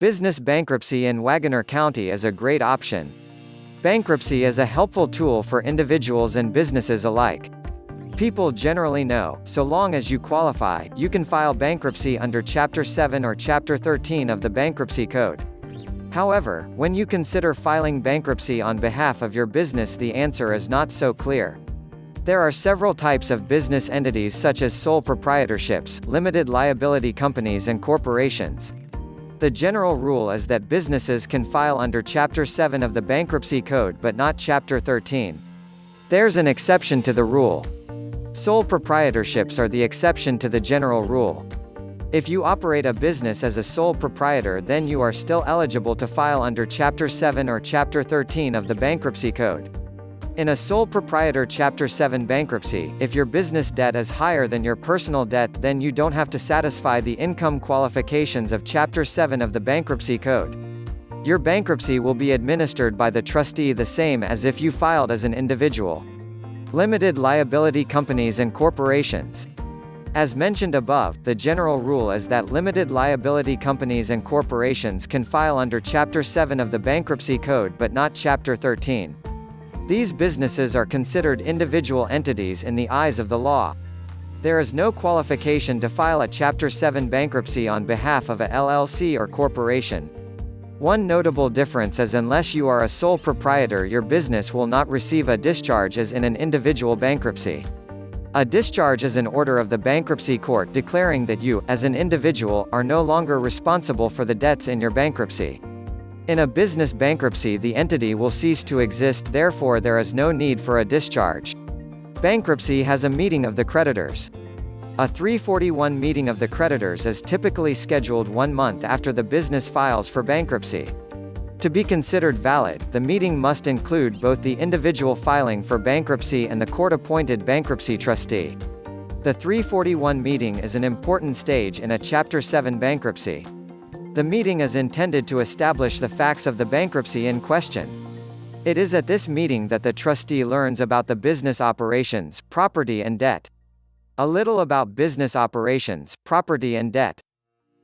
Business bankruptcy in Wagoner County is a great option. Bankruptcy is a helpful tool for individuals and businesses alike. People generally know, so long as you qualify, you can file bankruptcy under Chapter 7 or Chapter 13 of the Bankruptcy Code. However, when you consider filing bankruptcy on behalf of your business the answer is not so clear. There are several types of business entities such as sole proprietorships, limited liability companies and corporations. The general rule is that businesses can file under Chapter 7 of the Bankruptcy Code but not Chapter 13. There's an exception to the rule. Sole proprietorships are the exception to the general rule. If you operate a business as a sole proprietor then you are still eligible to file under Chapter 7 or Chapter 13 of the Bankruptcy Code. In a sole proprietor Chapter 7 bankruptcy, if your business debt is higher than your personal debt then you don't have to satisfy the income qualifications of Chapter 7 of the Bankruptcy Code. Your bankruptcy will be administered by the trustee the same as if you filed as an individual. Limited liability companies and corporations. As mentioned above, the general rule is that limited liability companies and corporations can file under Chapter 7 of the Bankruptcy Code but not Chapter 13. These businesses are considered individual entities in the eyes of the law. There is no qualification to file a Chapter 7 bankruptcy on behalf of a LLC or corporation. One notable difference is unless you are a sole proprietor your business will not receive a discharge as in an individual bankruptcy. A discharge is an order of the bankruptcy court declaring that you, as an individual, are no longer responsible for the debts in your bankruptcy. In a business bankruptcy the entity will cease to exist therefore there is no need for a discharge. Bankruptcy has a meeting of the creditors. A 341 meeting of the creditors is typically scheduled one month after the business files for bankruptcy. To be considered valid, the meeting must include both the individual filing for bankruptcy and the court-appointed bankruptcy trustee. The 341 meeting is an important stage in a Chapter 7 bankruptcy. The meeting is intended to establish the facts of the bankruptcy in question. It is at this meeting that the trustee learns about the business operations, property and debt. A little about business operations, property and debt.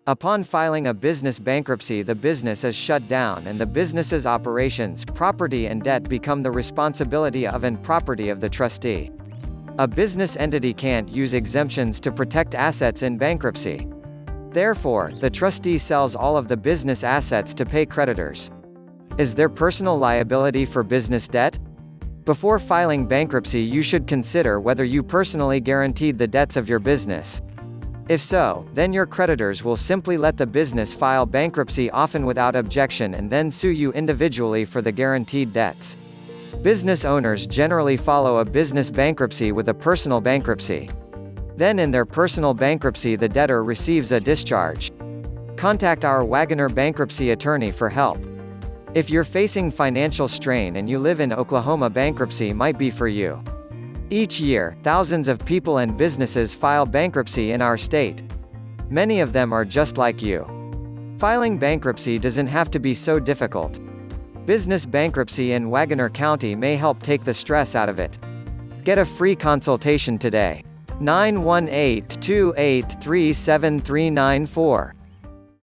Upon filing a business bankruptcy the business is shut down and the business's operations, property and debt become the responsibility of and property of the trustee. A business entity can't use exemptions to protect assets in bankruptcy. Therefore, the trustee sells all of the business assets to pay creditors. Is there personal liability for business debt? Before filing bankruptcy you should consider whether you personally guaranteed the debts of your business. If so, then your creditors will simply let the business file bankruptcy often without objection and then sue you individually for the guaranteed debts. Business owners generally follow a business bankruptcy with a personal bankruptcy. Then in their personal bankruptcy the debtor receives a discharge. Contact our Wagoner bankruptcy attorney for help. If you're facing financial strain and you live in Oklahoma bankruptcy might be for you. Each year, thousands of people and businesses file bankruptcy in our state. Many of them are just like you. Filing bankruptcy doesn't have to be so difficult. Business bankruptcy in Wagoner County may help take the stress out of it. Get a free consultation today. 918 283 7394.